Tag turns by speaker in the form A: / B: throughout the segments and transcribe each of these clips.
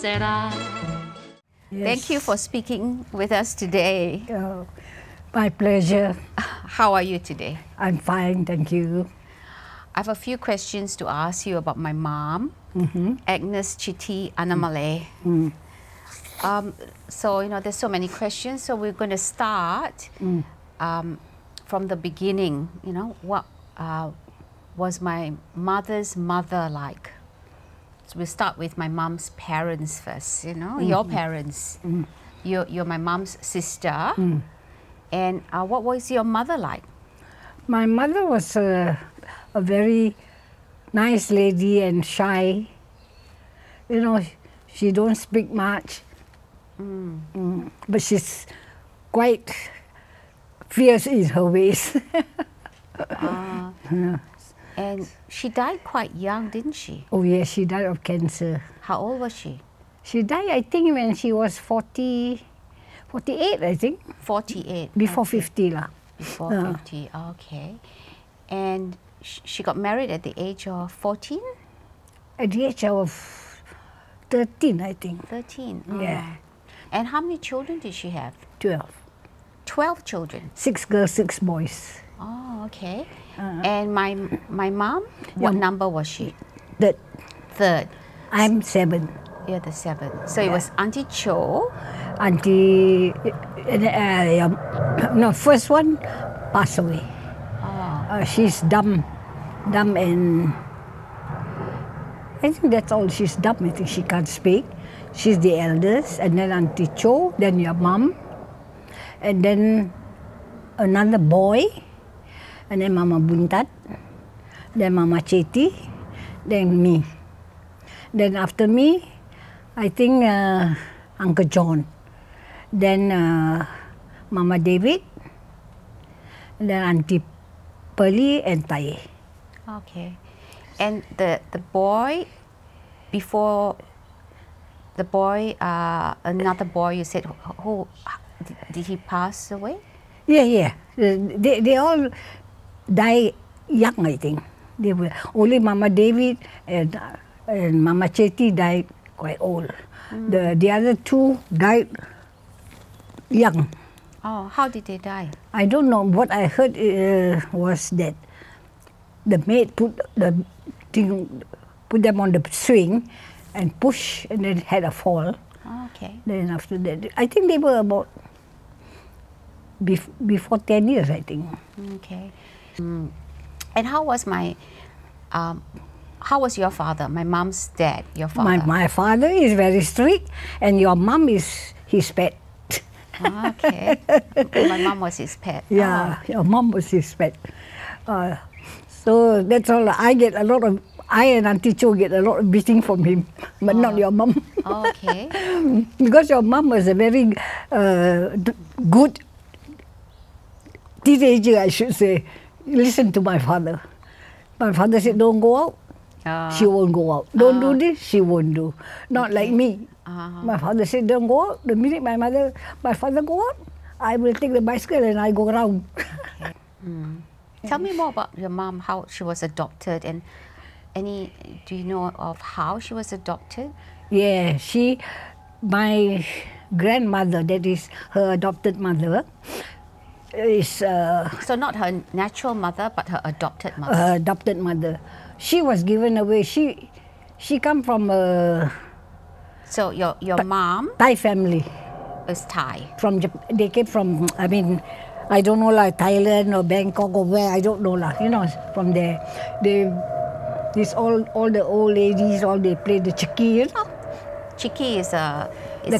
A: sera.
B: Thank you for speaking with us today.
C: Oh, my pleasure.
B: How are you today?
C: I'm fine, thank you.
B: I have a few questions to ask you about my mom, Agnes Chitty Annamalay. Um, so, you know, there's so many questions, so we're going to start um, from the beginning. You know, what uh, was my mother's mother like? We'll start with my mom's parents first, you know, mm. your parents. Mm. You're, you're my mom's sister. Mm. And uh, what was your mother like?
C: My mother was a, a very nice lady and shy. You know, she don't speak much, Mm, but she's quite fierce in her ways. Ah.
B: And she died quite young, didn't she?
C: oh yes, she died of cancer.
B: How old was she?
C: She died, I think, when she was 40, 48, I think,
B: 48.
C: before 50 lah.
B: Before
C: Uh.
B: 50, okay. And sh- she got married at the age of 14?
C: At the age of 13, I think,
B: 13.
C: Yeah.
B: Ah. And how many children did she have?
C: 12.
B: 12 children.
C: Six girls, six boys.
B: Oh, okay.
C: Uh.
B: And my my mom, what
C: Yeah.
B: number was she?
C: The
B: Third.
C: I'm seven.
B: You're the seventh. So it was Auntie Cho.
C: Auntie, uh, uh, um, no, first one passed away.
B: Oh,
C: Uh, she's dumb, dumb and I think that's all. She's dumb. I think she can't speak. She's the eldest, and then Auntie Cho, then your mom, and then another boy, and then Mama Buntat, then Mama Cheti, then me. Then after me, I think uh, Uncle John, then uh, Mama David, then Auntie Pearlie and Tai.
B: okay. And the, the boy, before the boy, uh, another boy, you said, who, did he pass away?
C: Yeah, yeah. Uh, They, they all die young, I think. They were only Mama David and, uh, and Mama Chetty died quite old. The the other two died young.
B: Oh, how did they die?
C: I don't know. What I heard uh, was that the maid put the thing, put them on the swing, and push, and then had a fall.
B: Oh, okay.
C: Then after that, I think they were about bef- before ten years. I think.
B: Okay. Mm. And how was my, um, how was your father? My mom's dad, your father.
C: My, my father is very strict, and your mom is his pet.
B: Okay. my mom was his pet.
C: Yeah, your mom was his pet. Uh, so that's all. I get a lot of. I and Auntie Cho get a lot of beating from him, but not your mom.
B: Oh, okay.
C: because your mom was a very uh, good teenager, I should say. Listen to my father. My father said, "Don't go out."
B: Uh,
C: she won't go out. Don't do this, she won't do. Not like me.
B: Uh-huh.
C: My father said, don't go out. The minute my mother, my father go out, I will take the bicycle and I go around.
B: Tell me more about your mom, how she was adopted, and any, do you know of how she was adopted?
C: yeah, she, my grandmother, that is her adopted mother, is uh,
B: So not her natural mother, but her adopted mother.
C: her adopted mother. She was given away. She, she come from a
B: so your, your mom
C: Thai family.
B: is Thai.
C: From Jap- they came from. I mean, I don't know like Thailand or Bangkok or where. I don't know lah. You know, from there, they. This all all the old ladies all they play the chiki, you know.
B: Chiki is a,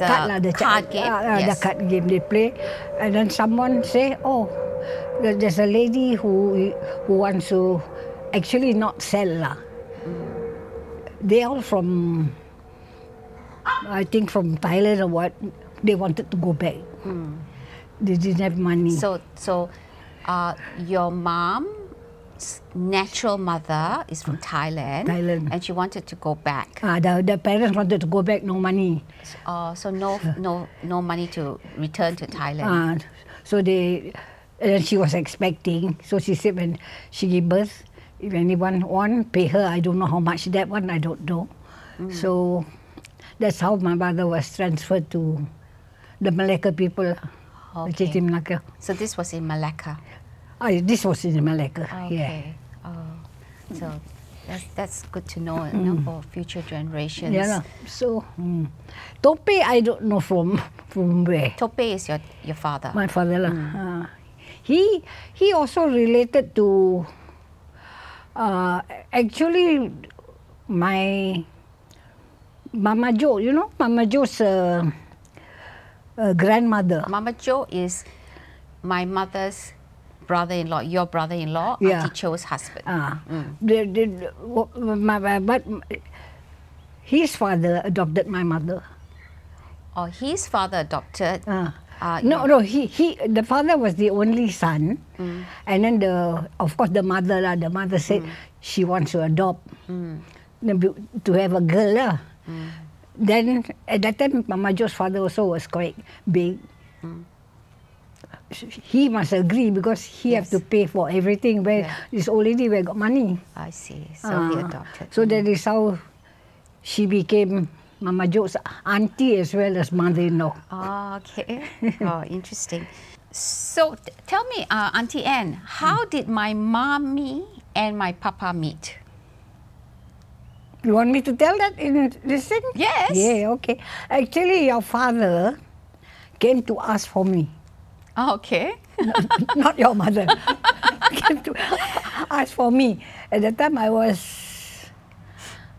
C: card, lah, the
B: card game.
C: ah, ah,
B: yes.
C: The card game they play, and then someone say, "Oh, there- there's a lady who who wants to actually not sell lah. They all from I think from Thailand or what, they wanted to go back. They didn't have money.
B: So, so uh, your mom's natural mother is from Thailand,
C: Thailand.
B: and she wanted to go back.
C: Ah, the, the parents wanted to go back, no money.
B: Uh, so no, no, no money to return to Thailand.
C: Ah, so they, and she was expecting. So she said when she gave birth, if anyone want, pay her. I don't know how much that one, I don't know. So that's how my mother was transferred to the Malacca people, which is in Malacca.
B: So this was in Malacca.
C: Ah, this was in Malacca, yeah.
B: Okay. Oh, so that's that's good to know, you know, for future generations.
C: Yeah, so mm. Topeh I don't know from from where.
B: Topeh is your your father.
C: My father lah. Ah. he he also related to uh, actually my Mama Jo, you know Mama Jo's uh, uh, grandmother.
B: Mama Joe is my mother's brother-in-law, your brother-in-law,
C: Yeah.
B: Auntie Cho's husband.
C: Ah, the, the, my, my, but his father adopted my mother.
B: Or his father adopted.
C: Ah.
B: uh,
C: no, no, he, he, the father was the only son, and then the, of course, the mother lah. The mother said she wants to adopt, Then to have a girl lah. Then at that time, Mama Jo's father also was quite big. He must agree because he have to pay for everything. Where
B: Yeah.
C: this old lady where got money.
B: I see. So he
C: Ah,
B: adopted.
C: So that is how she became Mama Jo's auntie as well as mother-in-law.
B: Oh, okay. oh, interesting. So tell me, uh, Auntie Anne, how did my mommy and my papa meet?
C: You want me to tell that in this thing?
B: Yes.
C: Yeah, okay. Actually, your father came to ask for me,
B: Oh, okay.
C: not your mother. came to ask for me. At the time, I was,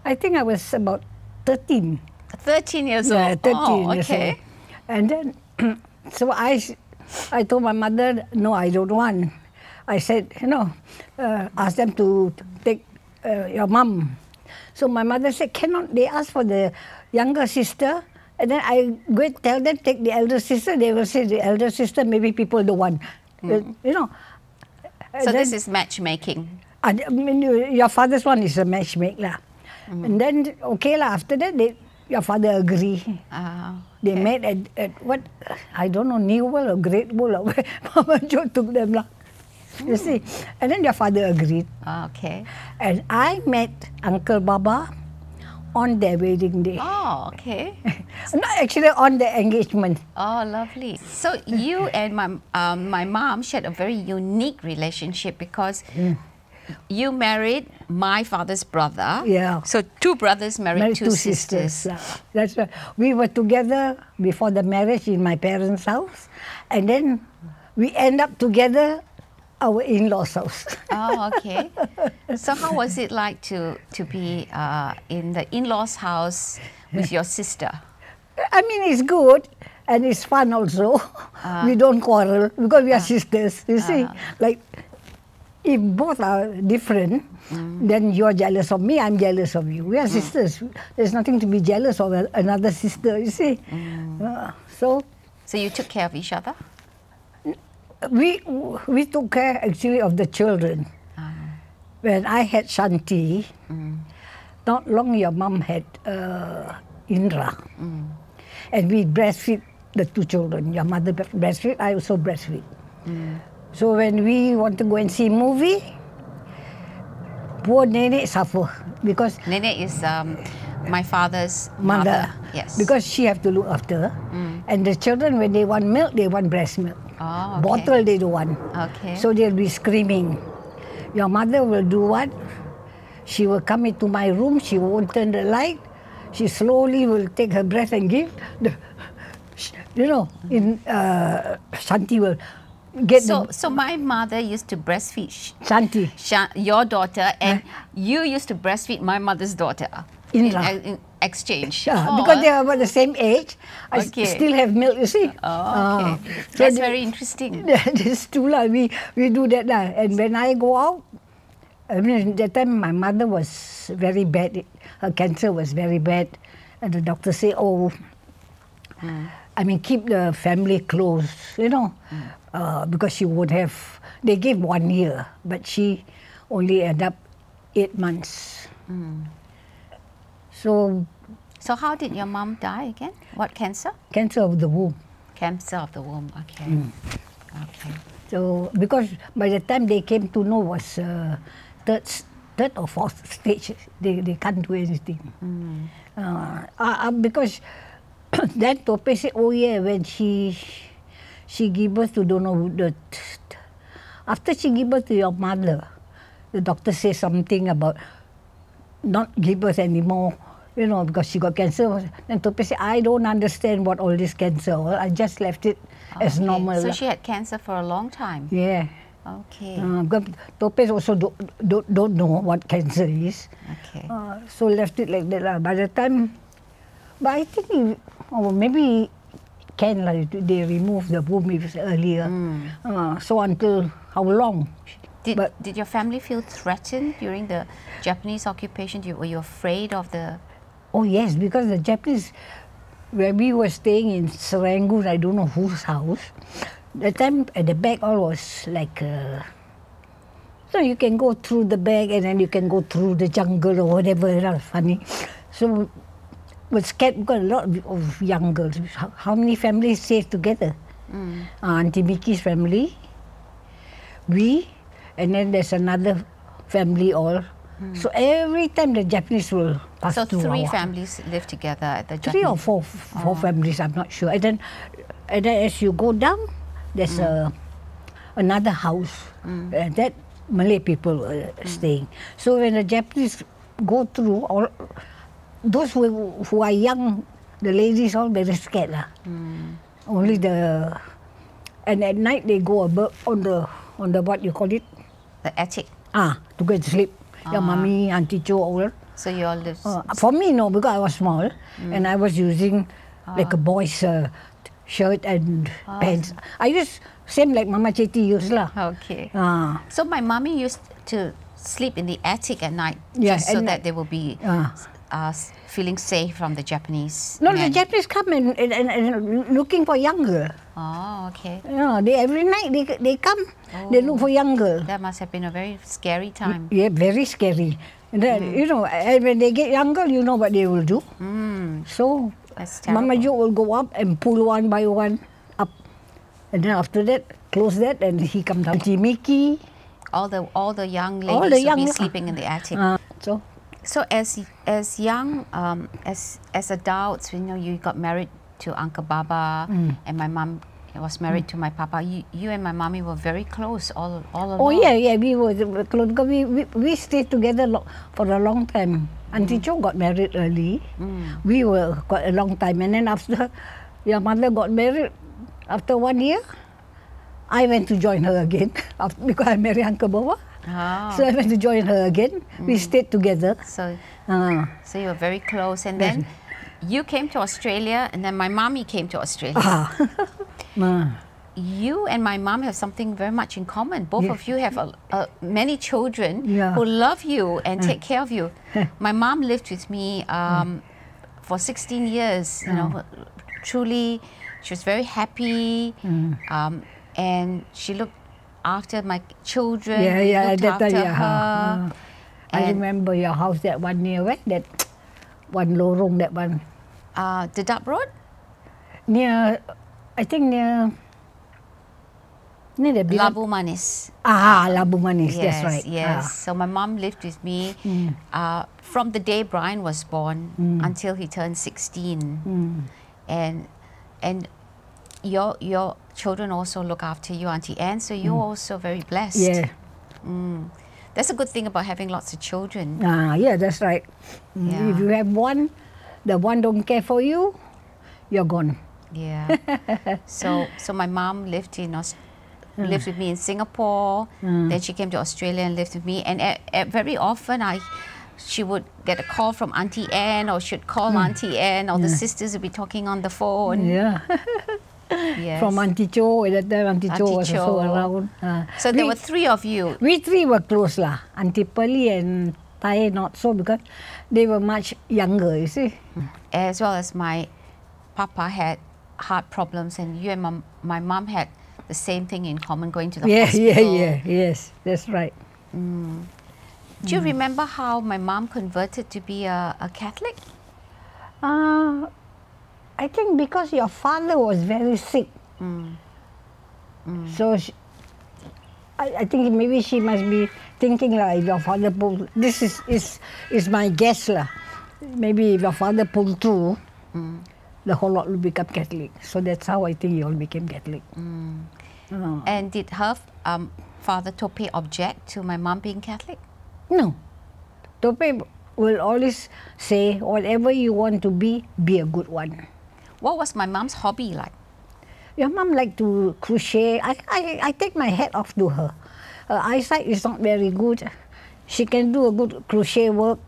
C: I think I was about 13.
B: 13 years
C: Yeah,
B: old.
C: 13
B: oh,
C: years
B: okay.
C: old. And then, so I, I told my mother, no, I don't want. I said, you know, uh, ask them to take uh, your mom. So my mother said, cannot they ask for the younger sister? And then I go and tell them, take the elder sister. They will say the elder sister, maybe people don't want. Uh, you know.
B: So
C: then-
B: this is matchmaking.
C: I mean, your father's one is a matchmaker. lah. And then, okay lah, after that, they, your father agree.
B: Uh,
C: They met at, at what, I don't know, New World or Great World or where Mama Joe took them lah. You see. And then your father agreed.
B: okay.
C: And I met Uncle Baba on their wedding day.
B: Oh, okay.
C: Not actually on the engagement.
B: Oh, lovely. So you and my um, my mom shared a very unique relationship because you married my father's brother.
C: Yeah.
B: So two brothers married,
C: Married
B: two, sisters.
C: yeah. That's right. We were together before the marriage in my parents' house. And then we end up together our in-laws' house.
B: Oh, okay. so how was it like to to be uh, in the in-laws' house with your sister?
C: I mean, it's good and it's fun also. Uh-huh. we don't quarrel because we are uh-huh. sisters. You see, uh-huh. like if both are different, mm. then you are jealous of me. I'm jealous of you. We are mm. sisters. There's nothing to be jealous of another sister. You see, mm. Uh, so
B: So you took care of each other.
C: We we took care actually of the children. Uh-huh. When I had Shanti, mm. not long your mom had uh, Indra, mm. and we breastfeed the two children. Your mother bre- breastfeed, I also breastfeed. Mm. So when we want to go and see movie, poor Nenek suffer because
B: Nene is um, my father's
C: mother,
B: mother. Yes.
C: because she have to look after, and the children when they want milk, they want breast milk.
B: Oh, okay.
C: Bottle they don't want.
B: Okay.
C: So they'll be screaming. Your mother will do what? She will come into my room, she won't turn the light. She slowly will take her breath and give the, you know, in uh, Shanti will get
B: so
C: the
B: so my mother used to breastfeed Sh-
C: Shanti.
B: Sha- your daughter, and you used to breastfeed my mother's daughter. In,
C: Indra.
B: in exchange.
C: Yeah,
B: Oh,
C: because they are about the same age. I
B: Okay.
C: still have milk, you see.
B: Oh, okay.
C: Ah. So
B: That's very interesting.
C: That's true lah. We we do that lah. And when I go out, I mean that time my mother was very bad. Her cancer was very bad, And the doctor say, oh, hmm. I mean, keep the family close, you know, hmm. uh, because she would have, they gave one year, but she only end up eight months. Hmm. So,
B: So how did your mom die again? What cancer?
C: cancer of the womb.
B: Cancer of the womb. Okay. Okay.
C: So, because by the time they came to know was uh, third, third or fourth stage, they, they can't do anything. Uh, uh, uh, because then Tope said, oh yeah, when she she gave birth to don't know the after she gave birth to your mother, the doctor said something about not give birth anymore. You know, because she got cancer. Then Topeh said, I don't understand what all this cancer. all. I just left it as normal.
B: So she had cancer for a long time.
C: Yeah.
B: Okay.
C: Uh, because Topes also don't, don't, don't know what cancer is.
B: Okay.
C: Uh, so left it like that. By the time, but I think, it- or maybe can like they remove the womb if earlier. Uh, so until how long?
B: Did,
C: but-
B: did your family feel threatened during the Japanese occupation? You- Were you afraid of the?
C: Oh yes, because the Japanese, where we were staying in Serangoon, I don't know whose house. The time at the back all was like, uh, so you can go through the back and then you can go through the jungle or whatever. That was funny. So was scared because a lot of- young girls. How, many families stay together? Uh, Auntie Mickey's family, we, and then there's another family all. So every time the Japanese will pass
B: So
C: through
B: three
C: our
B: families live together at the
C: three or
B: Japanese.
C: four four families. I'm not sure. And then, and then as you go down, there's a another house uh, that Malay people uh, staying. So when the Japanese go through, all those who who are young, the ladies all very scared lah. Only the and at night they go above on the on the what you call it
B: The attic.
C: ah to go and sleep. Your mommy, auntie Cho all.
B: So you all live.
C: Uh, for me, no, because I was small and I was using like a boy's uh, shirt and pants. I used same like Mama Cheti used lah.
B: okay.
C: Ah,
B: So my mommy used to sleep in the attic at night,
C: Yeah,
B: just so
C: at
B: that they will be
C: Ah.
B: uh, s- feeling safe from the Japanese.
C: no, the. Japanese come and, and, and, looking for young girl.
B: Oh, okay.
C: Yeah, they every night they they come, they look for young girl.
B: That must have been a very scary time.
C: Yeah, very scary. And then, You know, and when they get younger, you know what they will do.
B: Mm,
C: So Mama
B: terrible.
C: Jo will go up and pull one by one up. And then after that, close that and he come down. Mickey.
B: All the all the young ladies
C: All the
B: will
C: young-
B: be sleeping in the attic.
C: Uh, so,
B: So as as young um, as as adults, you know, you got married to Uncle Baba,
C: Mm.
B: and my mom was married to my papa. You, you and my mommy were very close all all along.
C: oh yeah, yeah, we were close because we, we, we stayed together lo- for a long time. Auntie Jo got married early. We were quite a long time. And then after your mother got married, after one year, I went to join her again after, because I married Uncle Baba.
B: Ah,
C: So I went to join her again. We stayed together.
B: so
C: Uh,
B: so you were very close, and then you came to Australia, and then my mommy came to Australia.
C: ah.
B: You and my mom have something very much in common. Both of you have a, a, many children
C: Yeah.
B: who love you and take care of you. my mom lived with me um, for 16 years. You know, truly, she was very happy, um, and she looked after my children.
C: yeah,
B: we
C: yeah,
B: looked
C: that
B: after
C: yeah.
B: her.
C: uh, I remember your house, that one near where? That one lorong, that one.
B: Uh, the Dub Road,
C: Near, I think near, near the
B: Labu Manis.
C: Ah, Labu Manis,
B: Yes,
C: that's right.
B: Yes.
C: Ah.
B: So my mom lived with me uh, from the day Brian was born until he turned 16. And and your your children also look after you, Auntie Anne. So you're mm. also very blessed.
C: Yeah. Mm.
B: That's a good thing about having lots of children.
C: Ah, yeah, that's right. Mm,
B: Yeah.
C: If you have one, the one don't care for you, you're gone.
B: Yeah. so so my mom lived in Aus- hmm. lived with me in Singapore. Hmm. Then she came to Australia and lived with me. And a- a- very often I she would get a call from Auntie Anne or she'd call hmm. Auntie Anne or the sisters would be talking on the phone.
C: Yeah.
B: Yes.
C: From Auntie Cho, at that time Auntie Cho was also around. Ah.
B: so there were three of you.
C: we three were close lah. Auntie Pearly and Thai not so because they were much younger, you see.
B: As well as my papa had heart problems, and you and my, my mom had the same thing in common, going to the
C: Yeah, yeah,
B: hospital.
C: yeah, yes, that's right.
B: Do you remember how my mom converted to be a, a Catholic?
C: Uh, I think because your father was very sick. So she, I, I think maybe she must be thinking like if your father pulled this is is is my guess lah. Maybe if your father pulled through, the whole lot will become Catholic. So that's how I think you all became Catholic. Uh,
B: And did her um, father Topeh object to my mom being Catholic?
C: no. Topeh will always say whatever you want to be, be a good one.
B: What was my mom's hobby like?
C: Your mom like to crochet. I, I, I take my hat off to her. Her eyesight is not very good. She can do a good crochet work,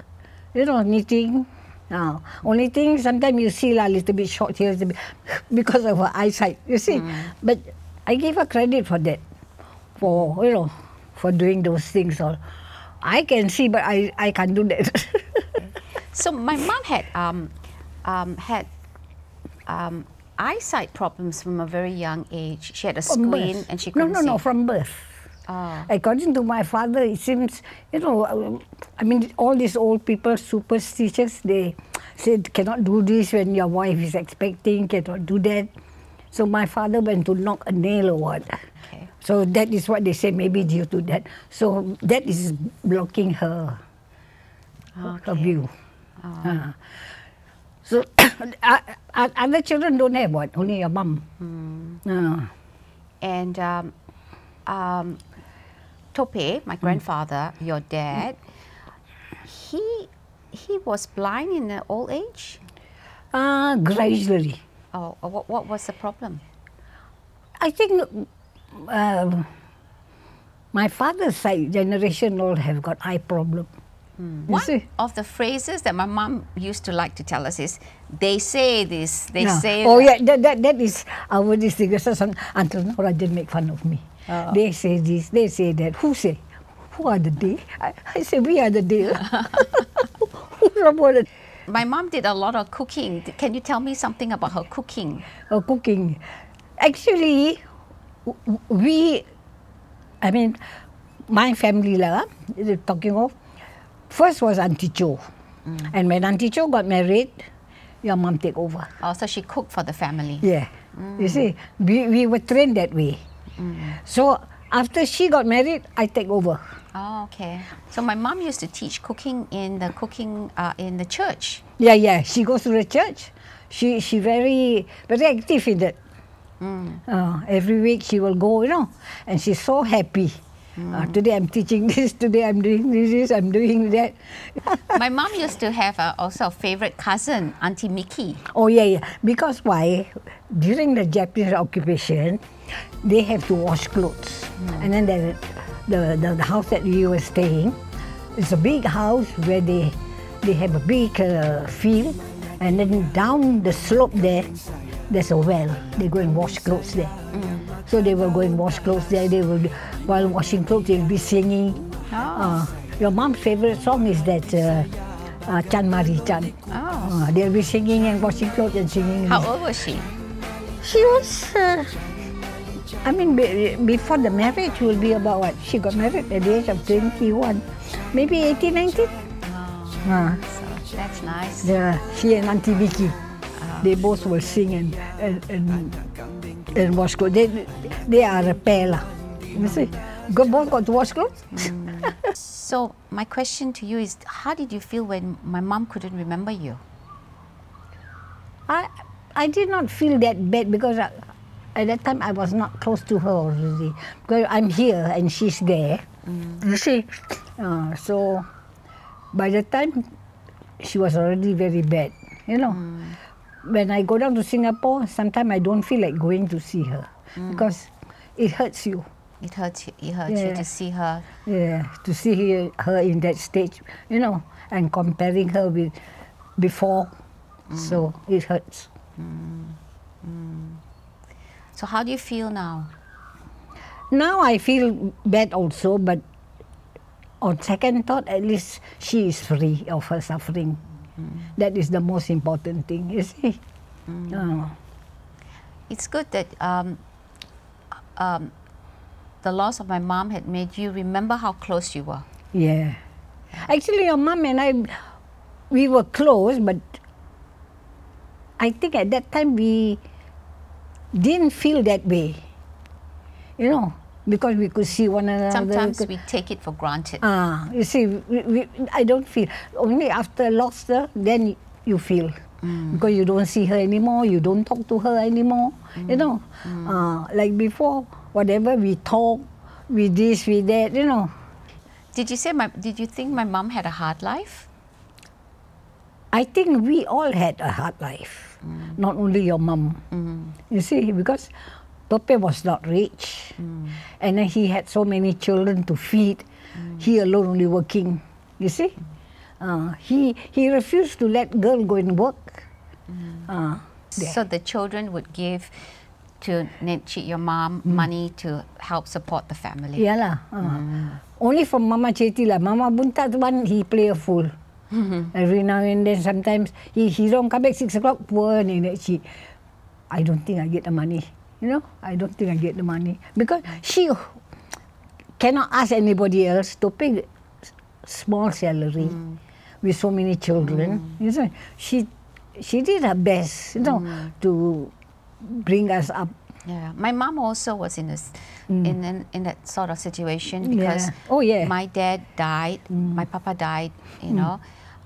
C: you know, knitting. Uh, only thing, sometimes you see a little bit short here bit because of her eyesight, you see. But I give her credit for that, for, you know, for doing those things all. I can see, but I, I can't do that.
B: So my mom had um, um, had um, eyesight problems from a very young age. She had a
C: From birth.
B: and she
C: no,
B: couldn't
C: no,
B: see.
C: no, from birth.
B: Oh.
C: According to my father, it seems, you know, uh, I mean, all these old people, superstitious, they said cannot do this when your wife is expecting, cannot do that. So my father went to knock a nail or what.
B: Okay.
C: So that is what they say, maybe due to that. So that is blocking her, her
B: Okay.
C: view. Ah. Uh, uh, other children don't have what, only your mom. Ah.
B: And um, um, Topeh, my grandfather, your dad, he he was blind in the old age.
C: Ah, gradually.
B: Oh, uh, what, what was the problem?
C: I think um, my father's side generation all have got eye problem. You
B: One of the phrases that my mom used to like to tell us is, "They say this, they
C: Yeah.
B: say
C: oh
B: that."
C: yeah, that, that, that is our distinguished son. Until now, Rajan make fun of me.
B: Oh.
C: They say this, they say that. Who say? Who are the they? I, I say we are the they. Who's about it?
B: My mom did a lot of cooking. Can you tell me something about her cooking?
C: uh, cooking. Actually, we, I mean, my family lah, uh, talking of, first was Auntie Cho. And when Auntie Cho got married, your mom take over.
B: Oh, so she cooked for the family.
C: Yeah. You see, we, we were trained that way. So after she got married, I take over.
B: Oh, okay. So my mom used to teach cooking in the cooking uh, in the church.
C: Yeah, yeah. She goes to the church. She she very very active in that. Uh, every week she will go, you know, and she's so happy. Uh, today I'm teaching this. Today I'm doing this. I'm doing that.
B: my mom used to have uh, also a favorite cousin, Auntie Mickey.
C: oh yeah, yeah. Because why? During the Japanese occupation, they have to wash clothes, and then the, the the the house that we were staying, it's a big house where they they have a big uh, field, and then down the slope there, there's a well. They go and wash clothes there. So they will go and wash clothes there. They will, while washing clothes, they'll be singing. Uh, your mom's favorite song is that uh, uh, Chan Mali Chan.
B: Oh.
C: Uh, they'll be singing and washing clothes and singing.
B: How old was she?
C: She was, uh, I mean, be, before the marriage will be about what? She got married at the age of 21, maybe 18, 19. Uh,
B: So that's nice.
C: yeah, she and Auntie Vicky, they both will sing and, and, and, and wash clothes. They, they are a pair. lah. You see, go, both got to wash clothes.
B: So my question to you is, how did you feel when my mom couldn't remember you?
C: I, I did not feel that bad because I, at that time I was not close to her already. Because I'm here and she's there. You see, uh, so by the time she was already very bad, you know. When I go down to Singapore, sometimes I don't feel like going to see her mm. because it hurts you.
B: It hurts you, it hurts you to see her.
C: Yeah, to see her, her in that stage, you know, and comparing her with before, mm. so it hurts.
B: Mm, so how do you feel now?
C: Now I feel bad also, but on second thought, at least she is free of her suffering. That is the most important thing, you see. Uh,
B: It's good that um, um, the loss of my mom had made you remember how close you were.
C: yeah. Actually, your mom and I, we were close, but I think at that time we didn't feel that way. You know, because we could see one another.
B: Sometimes
C: could-
B: we take it for granted.
C: Ah, you see, we, we, I don't feel. Only after lost her, uh, then you feel. Mm. Because you don't see her anymore, you don't talk to her anymore. Mm. You know, uh, like before, whatever we talk, we this, we that, you know.
B: Did you say my? Did you think my mom had a hard life?
C: I think we all had a hard life, not only your mom. Mm-hmm. You see, because Tope was not rich, and then he had so many children to feed. He alone only working. You see, uh, he he refused to let girl go and work. Uh, yeah.
B: So the children would give to Netchi, your mom, money to help support the family.
C: Yeah lah. Uh. Only from Mama Chetty lah. Mama Buntat one he play a fool. Every now and then sometimes he he don't come back six o'clock poor she. I don't think I get the money. You know, I don't think I get the money because she cannot ask anybody else to pay small salary with so many children. You know, she she did her best. You know, to bring us up.
B: Yeah, my mom also was in this, in, in in that sort of situation because
C: Mm. Yeah. Oh, yeah. Mm.
B: my dad died, my papa died, you know,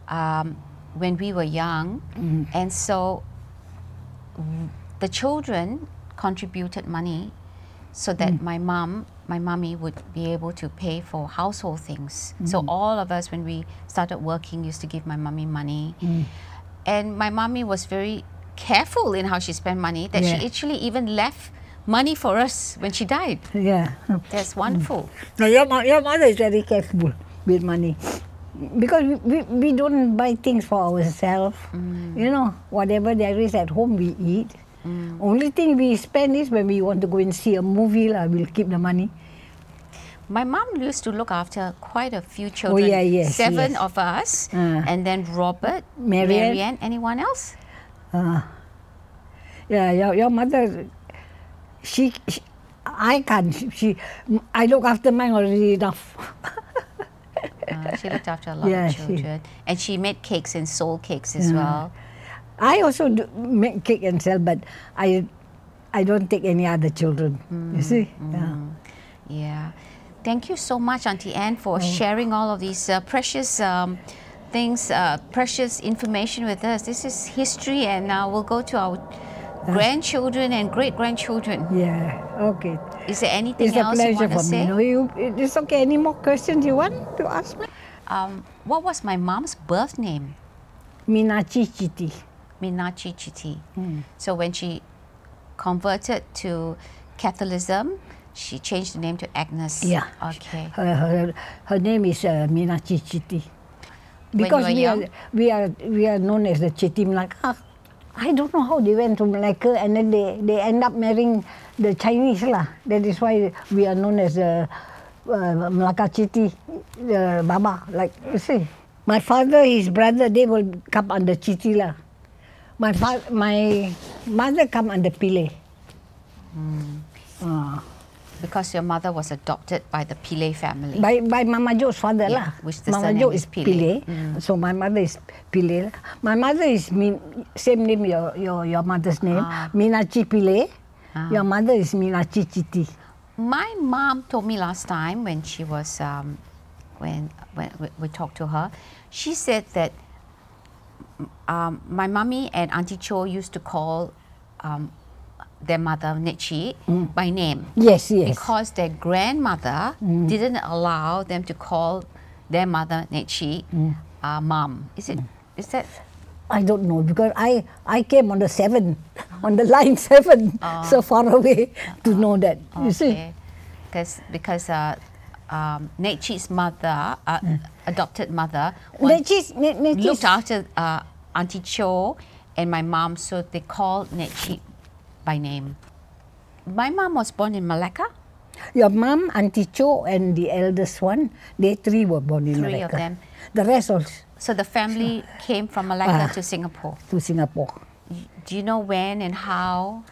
B: um, when we were young,
C: Mm.
B: and so mm, the children contributed money so that
C: Mm.
B: my mom, my mommy would be able to pay for household things. So
C: Mm.
B: all of us, when we started working, used to give my mommy money.
C: Mm.
B: And my mommy was very careful in how she spent money that she actually even left money for us when she died.
C: Yeah.
B: That's wonderful.
C: No, your, your mother is very careful with money. Because we, we, we don't buy things for ourselves. You know, whatever there is at home, we eat. Only thing we spend is when we want to go and see a movie, lah, we'll keep the money.
B: My mom used to look after quite a few children.
C: Oh, yeah, yes,
B: Seven
C: yes.
B: of us.
C: Ah.
B: And then Robert,
C: Marianne.
B: Marianne, anyone else?
C: Uh, yeah, your, your mother, she, she, I can't. She, I look after mine already enough.
B: Uh, she looked after a lot
C: Yeah,
B: of
C: she-
B: children. And she made cakes and sold cakes as well.
C: I also do make cake and sell, but I, I don't take any other children. You see? Yeah.
B: Yeah. Thank you so much, Auntie Anne,
C: Oh.
B: for sharing all of these uh, precious um, things, uh, precious information with us. This is history, and now we'll go to our grandchildren and great grandchildren.
C: Yeah. Okay.
B: Is there anything
C: It's a
B: else you
C: pleasure
B: want to
C: for me.
B: say?
C: No, you, it's okay. Any more questions you want to ask me?
B: Um, what was my mom's birth name?
C: Minachi Chiti.
B: Minachi Chiti.
C: Hmm.
B: So when she converted to Catholicism, she changed the name to Agnes.
C: Yeah.
B: Okay.
C: Her, her, her name is uh, Minachi Chiti. Because we are, we are we are known as the Chiti Melaka. I don't know how they went to Malacca and then they, they end up marrying the Chinese lah. That is why we are known as the uh, Melaka Chiti, the Baba. Like you see, my father, his brother, they will come under Chiti lah. My fa- my mother come under Pile. Ah.
B: Because your mother was adopted by the Pile family.
C: By by Mama Jo's father
B: Yeah,
C: lah.
B: which the
C: Mama Jo
B: is Pillay.
C: Pillay.
B: Mm.
C: So my mother is lah. My mother is Min, same name your your your mother's name.
B: Ah.
C: Minachi Pillay.
B: Ah.
C: Your mother is Minachi Chiti.
B: My mom told me last time when she was um, when when we, we talked to her, she said that um, my mommy and Auntie Cho used to call um, their mother Nichi by name
C: Yes, yes.
B: because their grandmother didn't allow them to call their mother Nichi uh, mom. Is it? Is that?
C: I don't know because I I came on the seven, on the line seven, so far away to know that. You see.
B: Because because uh, um, Nechi's mother, uh, adopted mother,
C: Nechi's, ne, Nechi's,
B: looked after uh, Auntie Cho and my mom, so they called Nechi by name. My mom was born in Malacca.
C: Your mom, Auntie Cho, and the eldest one, they three were born in
B: Three of
C: Malacca.
B: them.
C: The rest also
B: So the family came from Malacca
C: Ah.
B: to Singapore.
C: to Singapore.
B: Do you know when and how?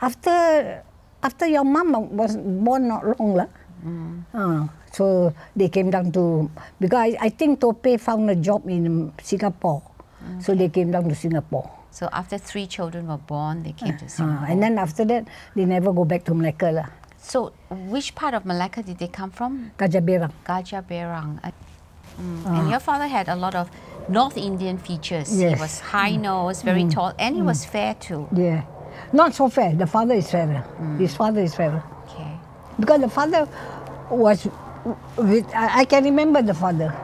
C: After after your mom was born not long lah. Ah, so they came down to because I, I think Topeh found a job in Singapore, so they came down to Singapore.
B: So after three children were born, they came to
C: Ah,
B: Singapore.
C: and then after that they never go back to Malacca lah.
B: so which part of Malacca did they come from?
C: Kajaberang.
B: Gajah Berang. Uh, mm, And your father had a lot of North Indian features. He
C: Yes. Mm.
B: was high nose, very tall, and he was fair too.
C: Yeah, not so fair. The father is fairer. His father is fairer
B: Okay.
C: Because the father was with. I, can remember the father.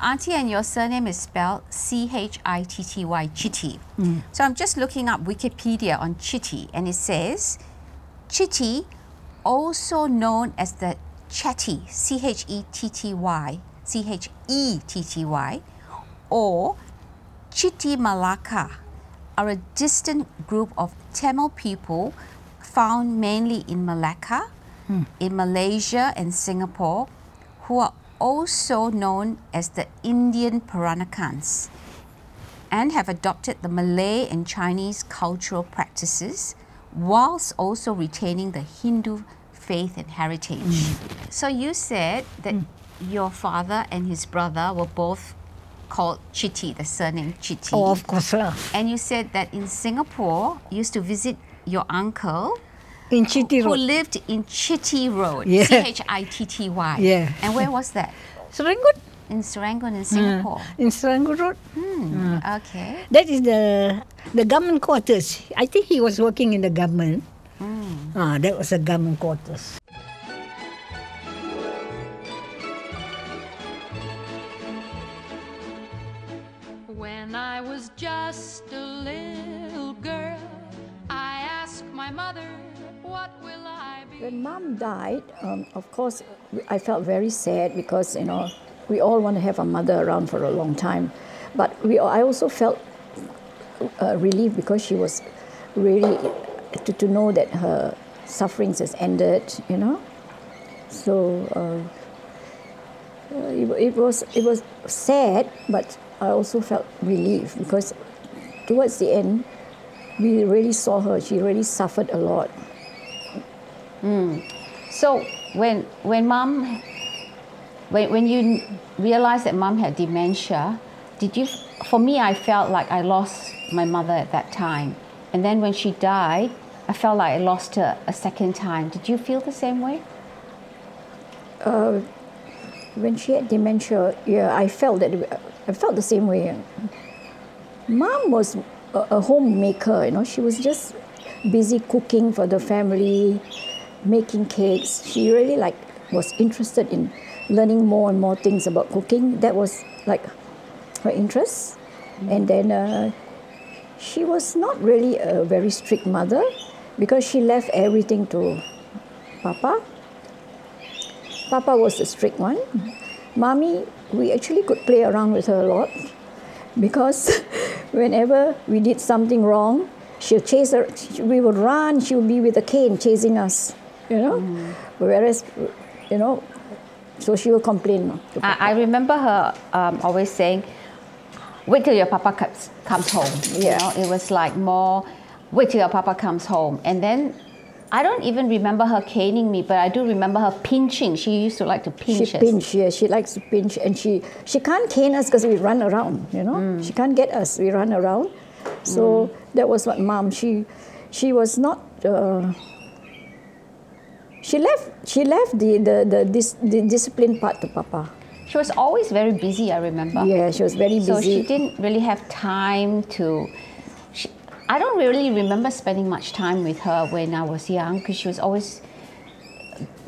B: Auntie and your surname is spelled C H I T T Y, Chitty. Mm. So I'm just looking up Wikipedia on Chitty, and it says Chitty, also known as the Chetty, C H E T T Y, C H E T T Y, or Chitty Malacca, are a distant group of Tamil people found mainly in Malacca, in Malaysia and Singapore, who are also known as the Indian Peranakans and have adopted the Malay and Chinese cultural practices whilst also retaining the Hindu faith and heritage. Mm. So you said that mm. your father and his brother were both called Chitty, the surname Chitty.
C: Oh, of course lah.
B: And you said that in Singapore, you used to visit your uncle
C: In Chitty
B: who lived in Chitty Road,
C: Yeah.
B: C H I T T Y.
C: Yeah.
B: And where was that?
C: Serangoon.
B: In Serangoon, in Singapore. Hmm.
C: In Serangoon Road. Hmm. Hmm.
B: Okay.
C: That is the the government quarters. I think he was working in the government. Ah, that was the government quarters.
A: When I was just a little girl, I asked my mother,
D: When mom died, um, of course, I felt very sad because you know we all want to have a mother around for a long time, but we I also felt uh, relief because she was really to, to know that her sufferings has ended. You know, so uh, it, it was it was sad, but I also felt relief because towards the end, we really saw her. She really suffered a lot.
B: So when when mom when, when you realized that mom had dementia, did you for me I felt like I lost my mother at that time. And then when she died, I felt like I lost her a second time. Did you feel the same way?
D: Uh, when she had dementia, yeah, I felt that I felt the same way. Mom was a, a homemaker, you know. She was just busy cooking for the family, making cakes. She really like was interested in learning more and more things about cooking. That was like her interest. And then uh, she was not really a very strict mother because she left everything to Papa. Papa was the strict one. Mommy, we actually could play around with her a lot because whenever we did something wrong, she'll chase her. We would run. She would be with a cane chasing us, you know. Whereas, you know, so she will complain.
B: I, I remember her um, always saying, "Wait till your papa comes, comes home."
D: Yeah.
B: You know, it was like more, "Wait till your papa comes home," and then. I don't even remember her caning me, but I do remember her pinching. She used to like to pinch
D: she
B: us.
D: pinch, yeah, she likes to pinch, and she she can't cane us because we run around, you know. She can't get us. We run around, so that was what mom. She she was not. Uh, she left. She left the the the, dis, the discipline part to Papa.
B: She was always very busy, I remember.
D: Yeah, she was very busy.
B: So she didn't really have time to. She, I don't really remember spending much time with her when I was young because she was always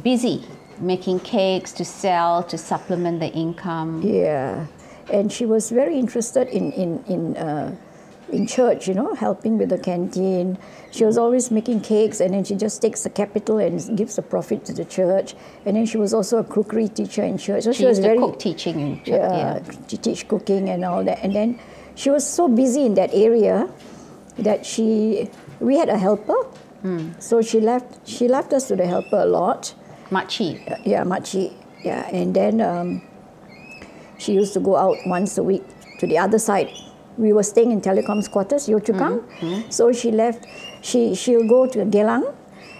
B: busy making cakes to sell to supplement the income.
D: Yeah, and she was very interested in in in uh, in church. You know, helping with the canteen. She was always making cakes, and then she just takes the capital and gives the profit to the church. And then she was also a cookery teacher in church. So she,
B: She
D: was
B: used
D: very
B: cook teaching in church.
D: yeah,
B: Yeah.
D: to teach cooking and all that. And then she was so busy in that area that she we had a helper. So she left she left us to the helper a lot.
B: Machi.
D: yeah, Machi. Yeah, and then um, she used to go out once a week to the other side. We were staying in Telecom's quarters, Yio Chu Kang. So she left. She she'll go to Geylang,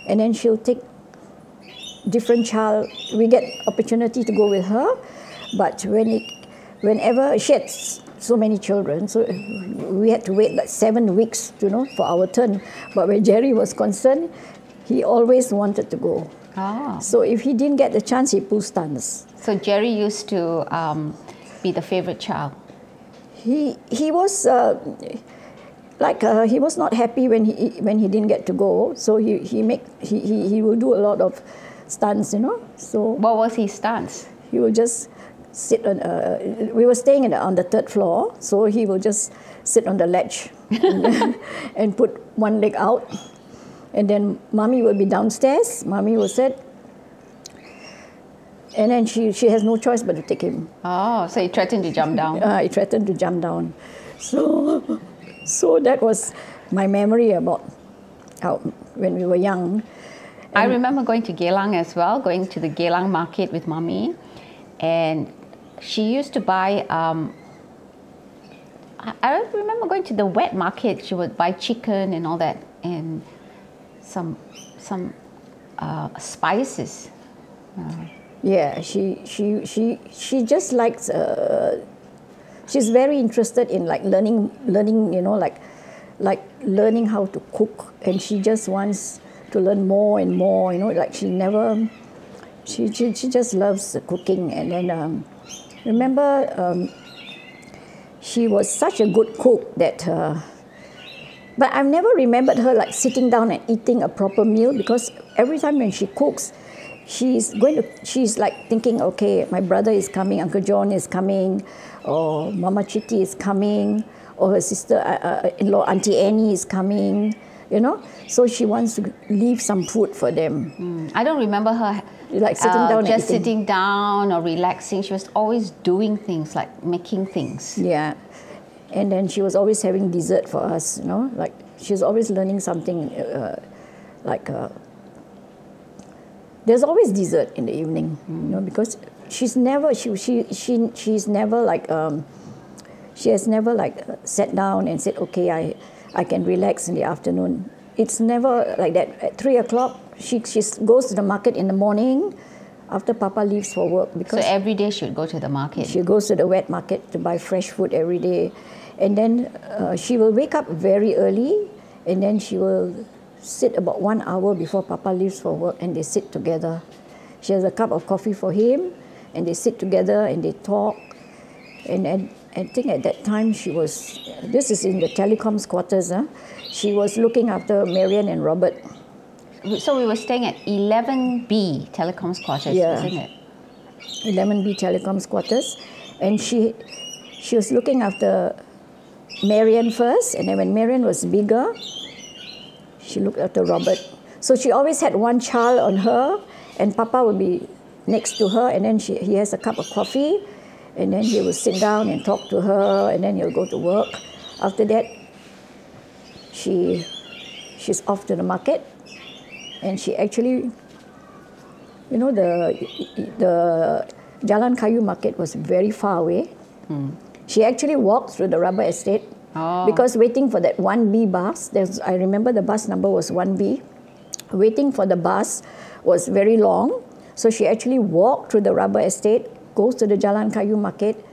D: and then she'll take different child. We get opportunity to go with her, but when it, whenever she had so many children, so we had to wait like seven weeks, you know, for our turn. But when Jerry was concerned, he always wanted to go.
B: Oh.
D: So if he didn't get the chance, he pulled stunts.
B: So Jerry used to um, be the favorite child.
D: He he was uh, like uh, he was not happy when he when he didn't get to go. So he he make he, he, he will do a lot of stunts, you know. So
B: What was his stance?
D: he will just sit on. Uh, we were staying in on the third floor, so he will just sit on the ledge and, and put one leg out, and then mommy will be downstairs. Mommy will sit. And then she, she has no choice but to take him.
B: Oh, so he threatened to jump down.
D: uh, I threatened to jump down. So, so that was my memory about how when we were young.
B: I remember going to Geylang as well, going to the Geylang market with mommy, and she used to buy. Um, I, I remember going to the wet market. She would buy chicken and all that, and some some uh, spices.
D: Yeah, she she she she just likes. Uh, she's very interested in like learning learning. You know, like like learning how to cook, and she just wants to learn more and more. You know, like she never. She she, she just loves cooking, and then um, remember. Um, she was such a good cook that uh, but I've never remembered her like sitting down and eating a proper meal because every time when she cooks, she's going to she's like thinking, okay, my brother is coming, Uncle John is coming, or Mama Chitty is coming, or her sister uh, uh, in law Auntie Annie is coming, you know. So she wants to leave some food for them.
B: Mm, I don't remember her
D: Like sitting
B: uh,
D: down
B: just sitting down or relaxing. She was always doing things like making things.
D: Yeah. And then she was always having dessert for us, you know, like she was always learning something uh, like uh, there's always dessert in the evening, you know, because she's never, she, she, she, she's never like, um, she has never like sat down and said, okay, I, I can relax in the afternoon. It's never like that. At three o'clock, she, she goes to the market in the morning after Papa leaves for work
B: So
D: because
B: every day she would go to the market.
D: she goes to the wet market to buy fresh food every day. And then uh, she will wake up very early and then she will sit about one hour before Papa leaves for work and they sit together. She has a cup of coffee for him and they sit together and they talk. And, and I think at that time she was, this is in the telecoms quarters, huh? she was looking after Marian and Robert.
B: So we were staying at 11B Telecoms Quarters,
D: Yeah.
B: isn't it?
D: 11B Telecoms quarters, and she she was looking after Marian first, and then when Marian was bigger, she looked after Robert. So she always had one child on her, and Papa would be next to her, and then she, he has a cup of coffee, and then he will sit down and talk to her, and then he'll go to work. After that, she she's off to the market, and she actually you know the the Jalan Kayu market was very far away. Hmm. She actually walked through the rubber estate
B: Oh.
D: because waiting for that 1B bus. There's, I remember the bus number was 1B. Waiting for the bus was very long, so she actually walked through the rubber estate, goes to the Jalan Kayu market,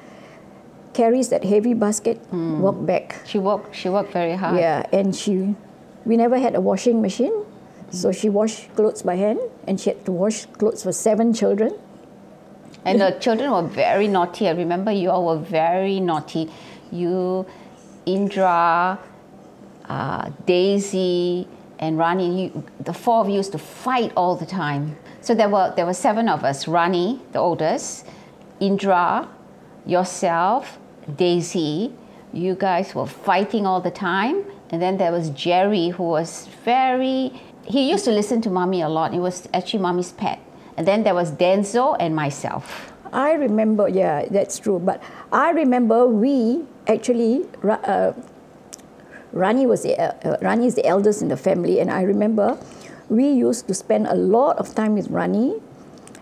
D: carries that heavy basket, hmm. walk back.
B: She worked, she worked very hard.
D: Yeah, and she, we never had a washing machine, so she washed clothes by hand, and she had to wash clothes for seven children.
B: And the children were very naughty. I remember you all were very naughty. You, Indra, uh, Daisy, and Rani, you, the four of you used to fight all the time. So there were there were seven of us. Rani, the oldest, Indra, yourself, Daisy. You guys were fighting all the time. And then there was Jerry, who was very. He used to listen to mommy a lot. He was actually mommy's pet. And then there was Denzo and myself.
D: I remember, yeah, that's true. But I remember we actually, uh, Rani was the, uh, Rani is the eldest in the family, and I remember we used to spend a lot of time with Rani,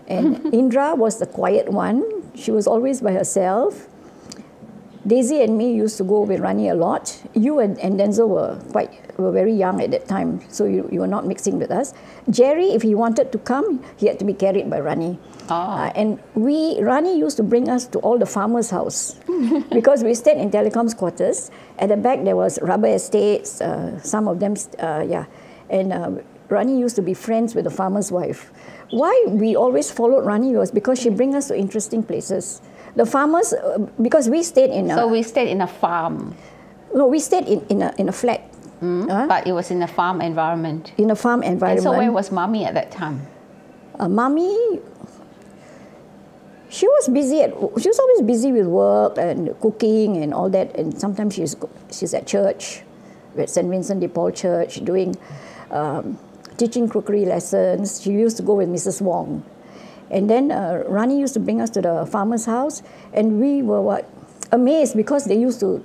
D: And Indra was the quiet one. She was always by herself. Daisy and me used to go with Rani a lot. You and, and Denzel were quite were very young at that time, so you, you were not mixing with us. Jerry, if he wanted to come, he had to be carried by Rani.
B: Ah.
D: Uh, and we Rani used to bring us to all the farmers' house because we stayed in telecom's quarters. At the back there was rubber estates, uh, some of them, uh, yeah. And uh, Rani used to be friends with the farmer's wife. Why we always followed Rani was because she bring us to interesting places. The farmers, uh, because we stayed in a,
B: So we stayed in a farm,
D: no, we stayed in, in, a, in a flat, uh,
B: but it was in a farm environment.
D: in a farm environment.
B: And so where was mommy at that time?
D: uh, mommy, she was busy at, she was always busy with work and cooking and all that. And sometimes she's, she's at church, at St. Vincent de Paul Church, doing, um, teaching crockery lessons. She used to go with Mrs. Wong. And then uh, Rani used to bring us to the farmer's house, and we were what amazed because they used to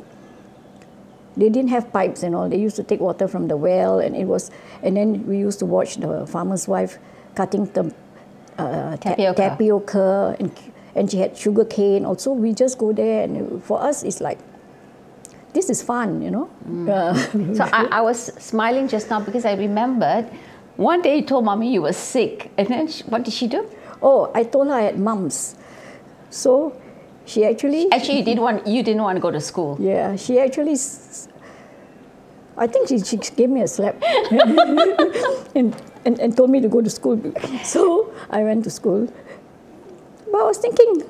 D: they didn't have pipes and all. They used to take water from the well, and it was. And then we used to watch the farmer's wife cutting the uh, ta-
B: Tapioca.
D: tapioca, and and she had sugar cane. Also, we just go there, and for us, it's like this is fun, you know. Uh,
B: So I, I was smiling just now because I remembered one day you told mommy you were sick, and then she, what did she do?
D: Oh, I told her I had mumps, so she actually.
B: Actually, you didn't want you didn't want to go to school.
D: Yeah, she actually. I think she, she gave me a slap and, and, and told me to go to school. So I went to school. But I was thinking,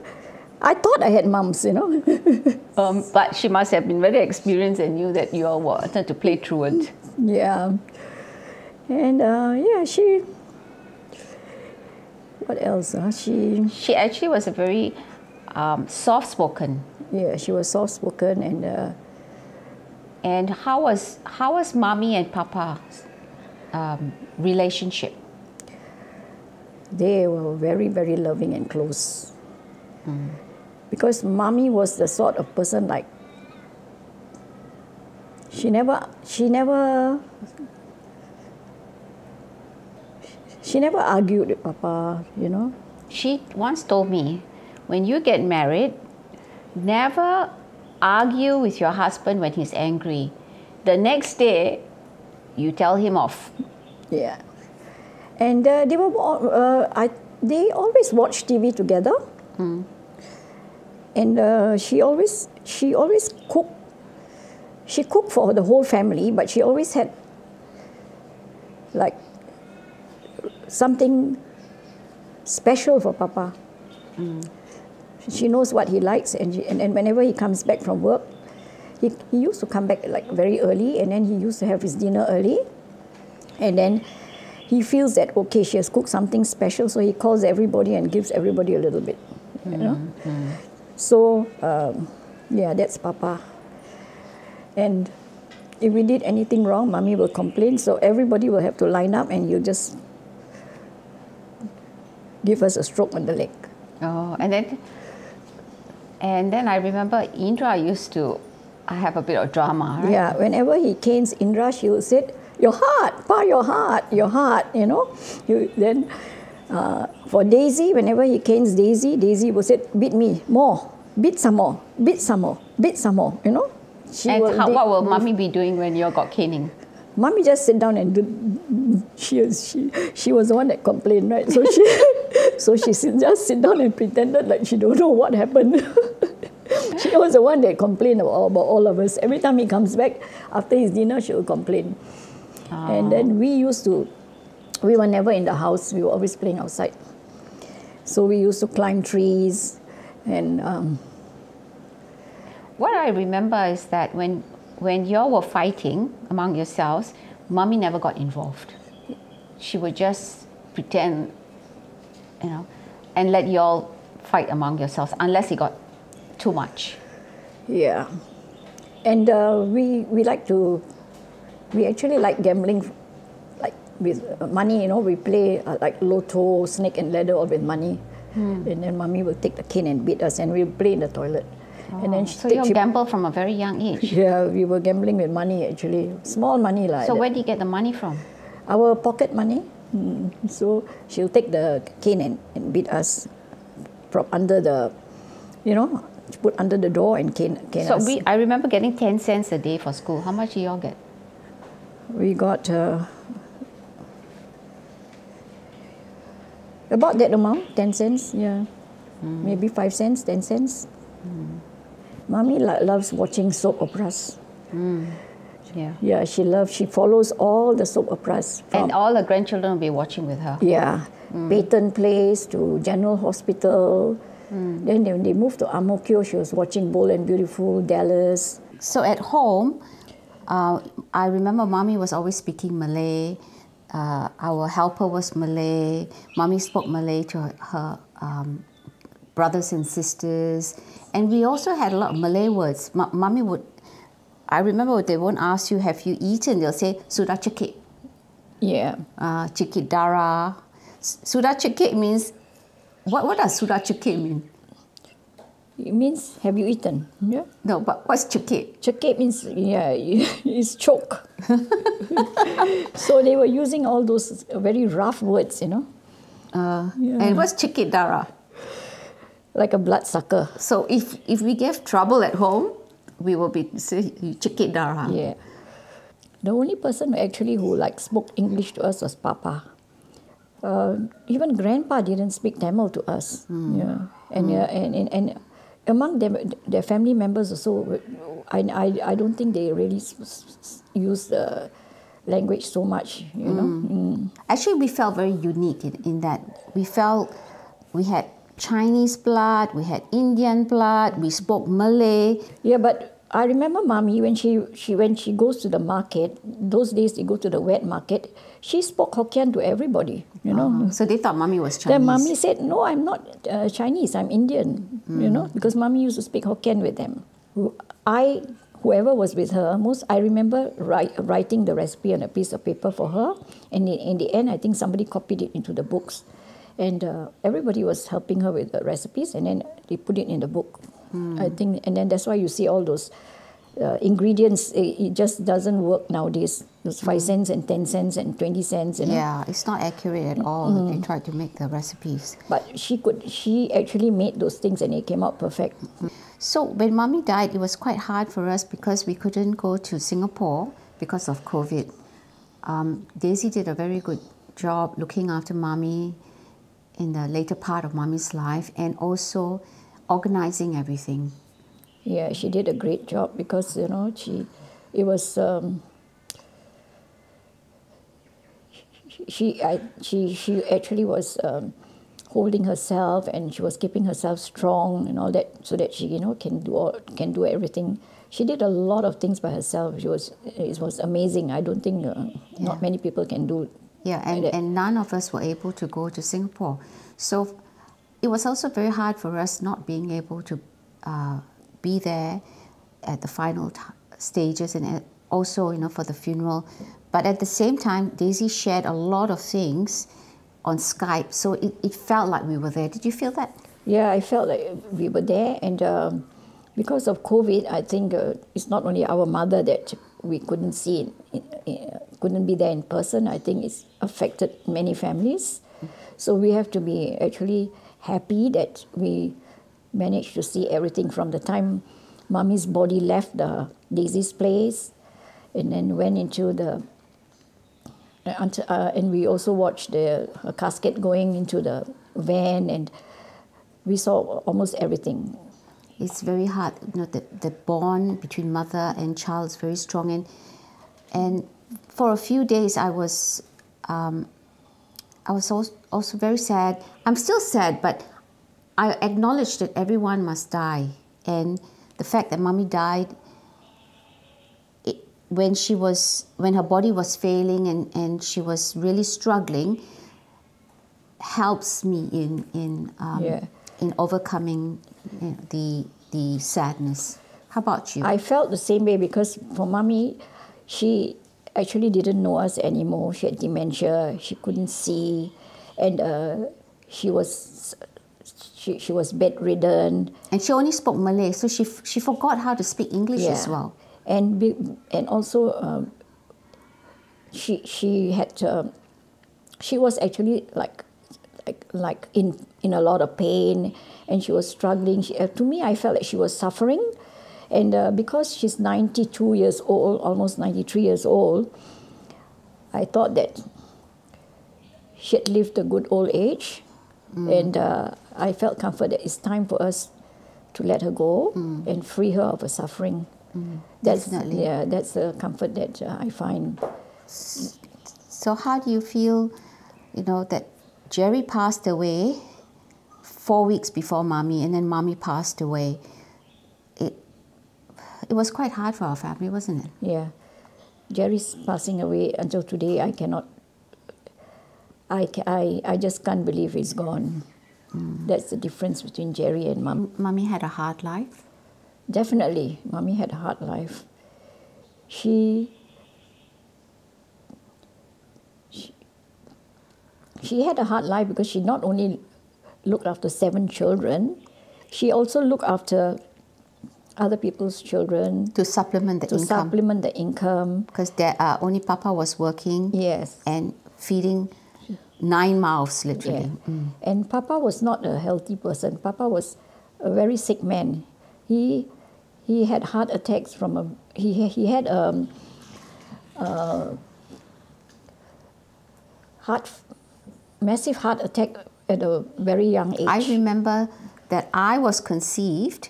D: I thought I had mumps, you know.
B: Um, but she must have been very experienced and knew that you all wanted to play truant.
D: yeah. And uh, yeah, she. What else? Uh? She
B: She actually was a very um, soft-spoken.
D: yeah she was soft spoken and uh,
B: And how was how was mommy and papa's um, relationship?
D: they were very very loving and close because mommy was the sort of person like she never she never she never argued with papa you know.
B: She once told me, when you get married, never argue with your husband when he's angry. The next day, you tell him off.
D: yeah. And uh, they were uh, I, they always watch tv together. And uh, she always she always cooked she cooked for the whole family but she always had like something special for papa. Mm. She knows what he likes and, she, and, and whenever he comes back from work he, he used to come back like very early and then he used to have his dinner early. And then he feels that okay she has cooked something special so he calls everybody and gives everybody a little bit you know? Mm, mm. So um, yeah that's papa. And if we did anything wrong mommy will complain so everybody will have to line up and you just give us a stroke on the leg
B: Oh, and then, and then I remember Indra used to have a bit of drama, right?
D: Yeah, whenever he canes Indra, she will say, "Your heart, pa, your heart, your heart." You know. You, then uh, for Daisy, whenever he canes Daisy, Daisy will say, "Beat me more, beat some more, beat some more, beat some more." You know. She
B: And how, what will mommy be doing when you got caning?
D: Mommy just sit down and do. She was she she was the one that complained, right? So she so she just sit down and pretended like she don't know what happened. she was the one that complained about, about all of us. Every time he comes back after his dinner, she would complain. And then we used to, we were never in the house. We were always playing outside. So we used to climb trees, and um,
B: What I remember is that when when y'all were fighting among yourselves, mommy never got involved. She would just pretend, you know, and let y'all fight among yourselves unless it got too much.
D: Yeah, and uh, we we like to, we actually like gambling, like with uh, money. You know, we play uh, like lotto, snake and ladder, all with money.
B: Hmm.
D: And then mommy will take the cane and beat us, and we'll play in the toilet. and then she,
B: Oh, So you gamble from a very young age.
D: yeah, we were gambling with money actually, small money like.
B: So where do you get the money from?
D: Our pocket money. Mm, So she'll take the cane and, and beat us from under the, you know, put under the door and cane, cane
B: So
D: us.
B: we, I remember getting 10 cents a day for school. How much do you all get?
D: We got uh, about that amount, 10 cents, yeah. Maybe 5 cents, 10 cents. Mommy lo- loves watching soap operas.
B: Yeah.
D: Yeah, she loves, she follows all the soap operas.
B: And all the grandchildren will be watching with her.
D: yeah, Peyton Place to General Hospital. Then when they moved to Ang Mo Kio, she was watching Bold and Beautiful, Dallas.
B: So at home, uh, I remember mommy was always speaking Malay. Uh, our helper was Malay. Mommy spoke Malay to her, her um, brothers and sisters. And we also had a lot of Malay words. M- mommy would, I remember they won't ask you, have you eaten? They'll say, sudah cekik,
D: Yeah.
B: uh, cekik darah. Sudah cekik means, what, what does sudah cekik mean?
D: It means, have you eaten? Yeah.
B: No, but what's cekik?
D: Cekik means, yeah, it's choke. so they were using all those very rough words, you know,
B: Uh, And what's cekik darah?
D: like a bloodsucker.
B: So if if we give trouble at home, we will be say cekik darah.
D: Yeah. The only person actually who like spoke English to us was Papa. Uh, even Grandpa didn't speak Tamil to us. Yeah, and, yeah, and, and and among them, their family members also, I, I, I don't think they really use the language so much. You know. Mm.
B: Actually, we felt very unique in, in that we felt we had Chinese blood, we had Indian blood, we spoke Malay.
D: Yeah, but I remember mommy when she, she when she goes to the market, those days they go to the wet market, she spoke Hokkien to everybody, you know.
B: So they thought mommy was Chinese.
D: Then mommy said, No, I'm not uh, Chinese, I'm Indian, you know, because mommy used to speak Hokkien with them. I, whoever was with her, most I remember write, writing the recipe on a piece of paper for her, and in, in the end, I think somebody copied it into the books. And uh, everybody was helping her with the recipes, and then they put it in the book. I think, and then that's why you see all those uh, ingredients. It, it just doesn't work nowadays. Those five cents and ten cents and twenty cents. You know?
B: Yeah, it's not accurate at all. if They tried to make the recipes.
D: But she could. She actually made those things, and it came out perfect.
B: So when mommy died, it was quite hard for us because we couldn't go to Singapore because of COVID. Um, Daisy did a very good job looking after mommy in the later part of mommy's life and also organizing everything.
D: Yeah, she did a great job because you know she, it was. Um, she, I, she, she actually was um, holding herself and she was keeping herself strong and all that, so that she, you know, can do all, can do everything. She did a lot of things by herself. She was, it was amazing. I don't think uh,
B: Yeah.
D: not many people can do.
B: Yeah, and, and none of us were able to go to Singapore. So it was also very hard for us not being able to uh, be there at the final t- stages and uh, also, you know, for the funeral. But at the same time, Daisy shared a lot of things on Skype, so it, it felt like we were there. Did you feel that?
D: Yeah, I felt like we were there, and um, because of COVID, I think uh, it's not only our mother that we couldn't see, in, in, couldn't be there in person. I think it's affected many families. So we have to be actually happy that we managed to see everything from the time mommy's body left the Daisy's place, and then went into the uh, uh, and we also watched the casket going into the van, and we saw almost everything.
B: It's very hard. You know, the, the bond between mother and child is very strong. And, and for a few days, I was, um, I was also, also very sad. I'm still sad, but I acknowledge that everyone must die. And the fact that mommy died it, when she was, when her body was failing and, and she was really struggling, helps me in, in, um,
D: Yeah.
B: in overcoming the, the sadness. How about you?
D: I felt the same way because for mommy, she actually didn't know us anymore. She had dementia. She couldn't see, and uh, she was she, she was bedridden.
B: and she only spoke Malay, so she, she forgot how to speak English as well.
D: And be, and also um, she she had um, she was actually like like like in in a lot of pain and she was struggling. She, uh, to me i felt like she was suffering. And uh, because she's 92 years old almost 93 years old i thought that she had lived a good old age. And uh, i felt comfort that it's time for us to let her go and free her of her suffering. That's
B: Definitely.
D: yeah that's the comfort that uh, i find.
B: So how do you feel, you know, that Jerry passed away four weeks before mommy and then mommy passed away? It, it was quite hard for our family, wasn't it?
D: Yeah. Jerry's passing away until today. I cannot, I, I, I just can't believe he's gone. Mm. That's the difference between Jerry and mom.
B: Mommy had a hard life.
D: Definitely, mommy had a hard life. She, she had a hard life because she not only looked after seven children, she also looked after other people's children
B: To supplement the income.
D: to
B: income.
D: supplement the income.
B: Because there, uh, only Papa was working
D: Yes.
B: and feeding nine mouths,
D: Yeah.
B: literally.
D: And Papa was not a healthy person. Papa was a very sick man. He he had heart attacks from a he he had um uh, heart massive heart attack at a very young age.
B: I remember that I was conceived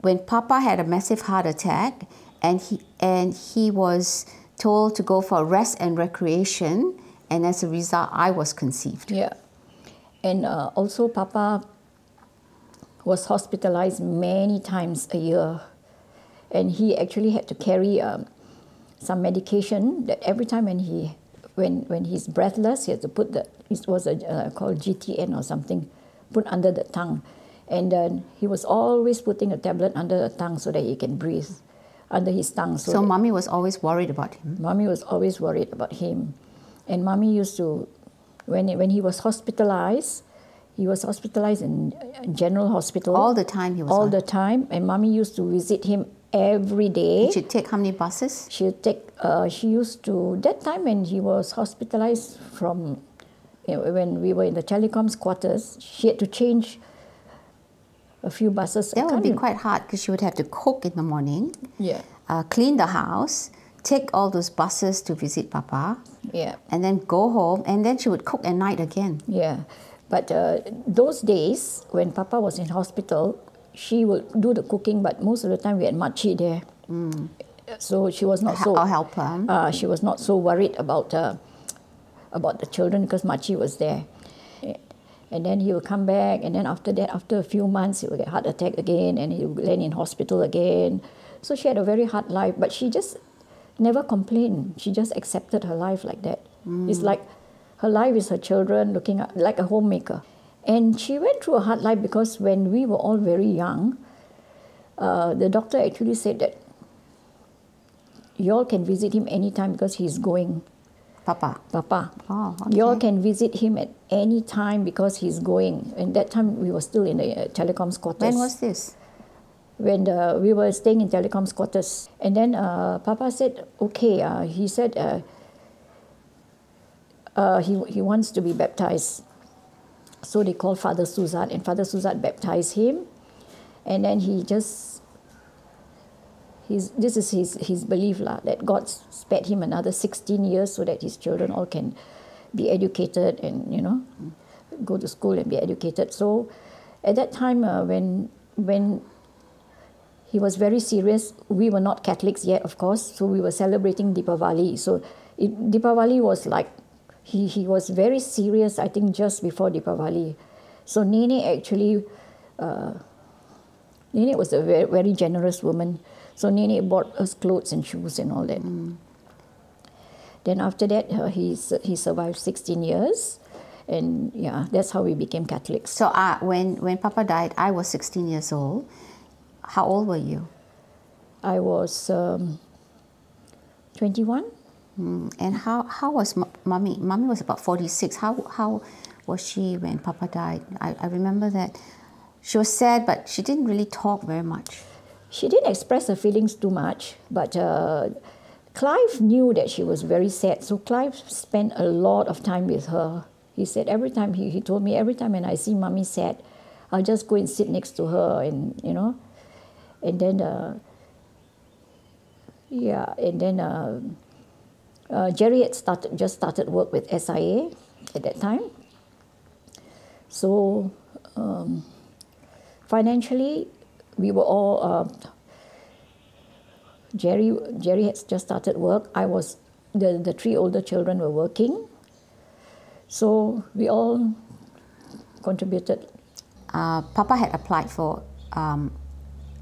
B: when Papa had a massive heart attack, and he and he was told to go for rest and recreation, and as a result, I was conceived.
D: Yeah. And uh, also, Papa was hospitalized many times a year. And he actually had to carry um, some medication that every time when he when when he's breathless, he has to put the it was a, uh, called GTN or something, put under the tongue, and then he was always putting a tablet under the tongue so that he can breathe under his tongue. So,
B: So mommy was always worried about him.
D: Mommy was always worried about him. And mommy used to, when, he- when he was hospitalized, he was hospitalized in uh, general hospital.
B: All the time he was
D: All
B: on.
D: the time. And mommy used to visit him every day.
B: Did you take how many buses?
D: She take, uh, she used to, that time when he was hospitalized from, you know, when we were in the telecoms quarters, she had to change a few buses.
B: That would be quite hard because she would have to cook in the morning,
D: Yeah,
B: uh, clean the house, take all those buses to visit Papa,
D: yeah.
B: and then go home, and then she would cook at night again.
D: Yeah, but uh, those days when Papa was in hospital, she would do the cooking, but most of the time we had Machi there, so she was not so.
B: I'll help her.
D: Uh, she was not so worried about uh, about the children because Machi was there. And then he would come back, and then after that, after a few months, he would get a heart attack again, and he would land in hospital again. So she had a very hard life, but she just never complained. She just accepted her life like that. It's like her life is her children, looking at, like a homemaker. And she went through a hard life because when we were all very young, uh, the doctor actually said that you all can visit him anytime because he's going.
B: Papa.
D: Papa.
B: Oh,
D: You all can visit him at any time because he's going. And that time we were still in the uh, telecoms quarters.
B: When was this?
D: When the, we were staying in telecoms quarters. And then uh, Papa said, okay, uh, he said uh, uh, he, he wants to be baptized. So they called Father Suzat, and Father Suzat baptized him. And then he just, he's, this is his, his belief lah, that God spared him another 16 years so that his children all can be educated and, you know, go to school and be educated. So at that time, uh, when, when he was very serious. We were not Catholics yet, of course, so we were celebrating Deepavali. So it, Deepavali was like, he, he was very serious, I think, just before Deepavali. So Nene actually, uh, Nene was a very, very generous woman. So Nene bought us clothes and shoes and all that. Then after that, uh, he, he survived 16 years. And yeah, that's how we became Catholics.
B: So uh, when, when Papa died, I was 16 years old. How old were you?
D: I was um, 21.
B: Mm, And how, how was mommy? Mommy was about 46. How, how was she when Papa died? I, I remember that she was sad, but she didn't really talk very much.
D: She didn't express her feelings too much, but uh, Clive knew that she was very sad, so Clive spent a lot of time with her. He said every time he, he told me every time when I see mommy sad, I'll just go and sit next to her and you know, and then uh, yeah, and then uh, uh, Jerry had started just started work with SIA at that time. So um, financially, we were all. Uh, Jerry Jerry had just started work. I was the the three older children were working. So we all contributed.
B: Uh, Papa had applied for um,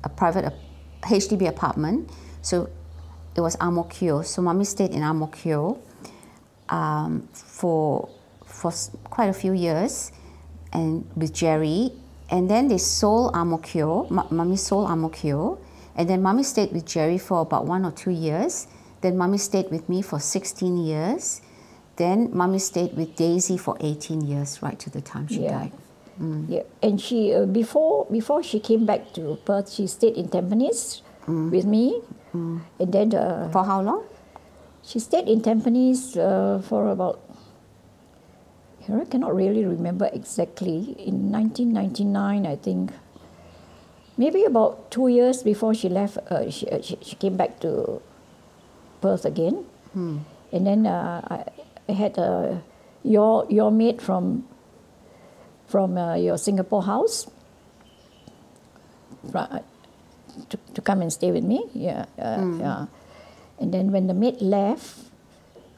B: a private HDB apartment, so it was Ang Mo Kio. So mommy stayed in Ang Mo Kio um, for for quite a few years, and with Jerry, and then they sold Ang Mo Kio. M- mommy sold Ang Mo Kio, and then mommy stayed with Jerry for about one or two years. Then mommy stayed with me for 16 years. Then mommy stayed with Daisy for 18 years, right to the time she
D: Yeah.
B: died.
D: Yeah, and she uh, before before she came back to Perth, she stayed in Tampines with me, and then uh,
B: For how long?
D: she stayed in Tampines uh, for about. I cannot really remember exactly. In 1999, I think. Maybe about two years before she left, uh, she, uh, she she came back to Perth again, and then uh, I, I had uh, your your mate from from uh, your Singapore house fr- to, to come and stay with me. Yeah, uh, yeah. And then when the maid left,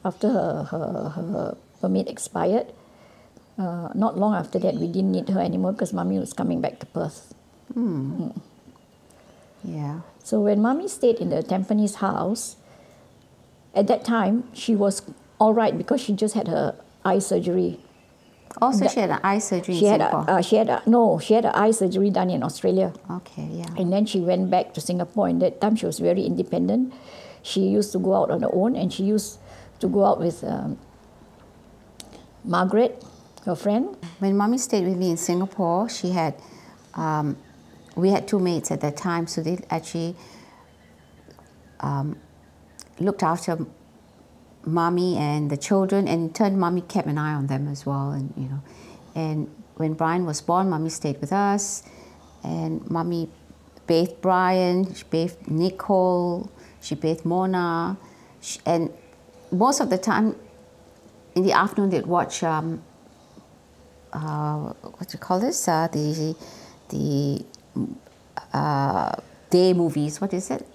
D: after her, her, her permit expired, uh, not long after that, we didn't need her anymore because mommy was coming back to Perth.
B: Yeah.
D: So when mommy stayed in the Tampines house, at that time, she was all right because she just had her eye surgery.
B: Also, she had an eye surgery
D: She
B: in
D: had a,
B: Singapore.
D: uh, she had a, no, she had an eye surgery done in Australia.
B: okay, yeah.
D: And then she went back to Singapore. And that time she was very independent. She used to go out on her own, and she used to go out with um, Margaret, her friend.
B: When mommy stayed with me in Singapore, she had, um, we had two maids at that time, so they actually um, looked after mommy and the children, and in turn, mommy kept an eye on them as well, and you know, and when Brian was born, mommy stayed with us, and mommy bathed Brian, she bathed Nicole, she bathed Mona, sh and most of the time in the afternoon they'd watch um, uh, what do you call this? Uh, the the uh, day movies. What is it?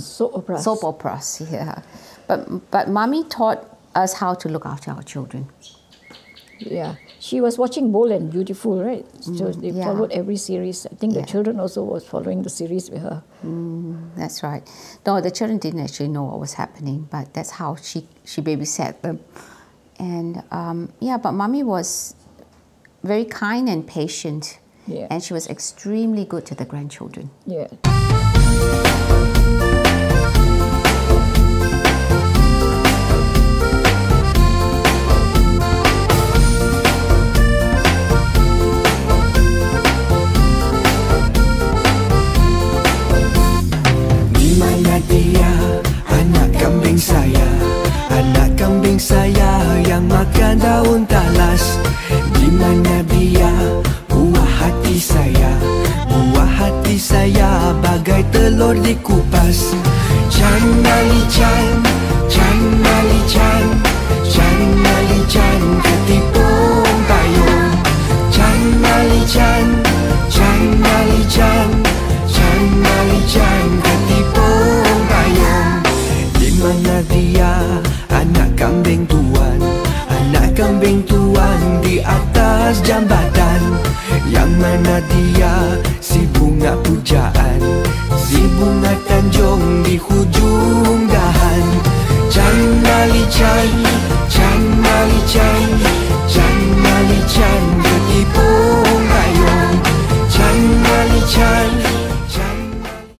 D: Soap operas.
B: Soap operas. Yeah, but but mommy taught us how to look after our children.
D: Yeah. She was watching Bold and Beautiful, right? So they
B: yeah.
D: followed every series. I think
B: Yeah.
D: the children also was following the series with her.
B: That's right. No, the children didn't actually know what was happening, but that's how she she babysat them. And um, yeah, but mommy was very kind and patient,
D: Yeah.
B: and she was extremely good to the grandchildren.
D: Yeah.
E: Saya Buah hati saya bagai telur dikupas Chan Mali Chan Chan Mali Chan Chan Mali Chan ketipung payung Chan Mali Chan Chan Mali Chan Chan Mali Chan ketipung payung Di mana dia anak kambing tuan Anak kambing tuan di atas jambatan yang mana dia? Si bunga pujaan. Si bunga tanjung di hujung dahan. Chan Mali Chan, Chan Mali Chan Chan Mali Chan beribu